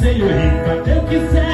nasceu rica, eu quiser.